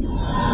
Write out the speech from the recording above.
you